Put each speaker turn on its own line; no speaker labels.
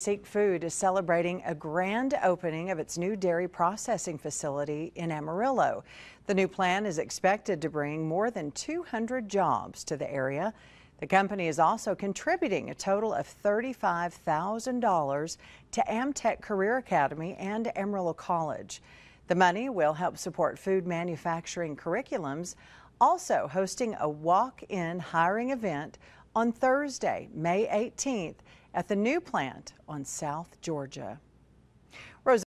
Cacique Food is celebrating a grand opening of its new dairy processing facility in Amarillo. The new plant is expected to bring more than 200 jobs to the area. The company is also contributing a total of $35,000 to Amtech Career Academy and Amarillo College. The money will help support food manufacturing curriculums, also hosting a walk-in hiring event on Thursday, May 18th at the new plant on South Georgia.